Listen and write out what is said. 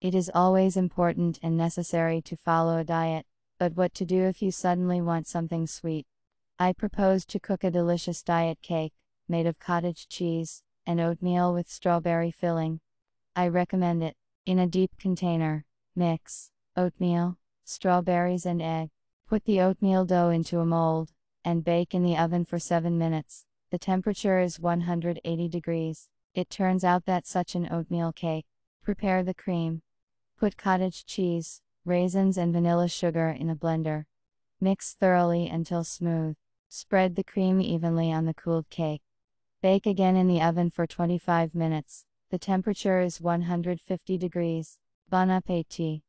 It is always important and necessary to follow a diet, but what to do if you suddenly want something sweet? I propose to cook a delicious diet cake, made of cottage cheese and oatmeal with strawberry filling. I recommend it. In a deep container, mix oatmeal, strawberries, and egg. Put the oatmeal dough into a mold and bake in the oven for 7 minutes. The temperature is 180 degrees. It turns out that such an oatmeal cake. Prepare the cream. Put cottage cheese, raisins, and vanilla sugar in a blender. Mix thoroughly until smooth. Spread the cream evenly on the cooled cake. Bake again in the oven for 25 minutes. The temperature is 150 degrees. Bon appetit!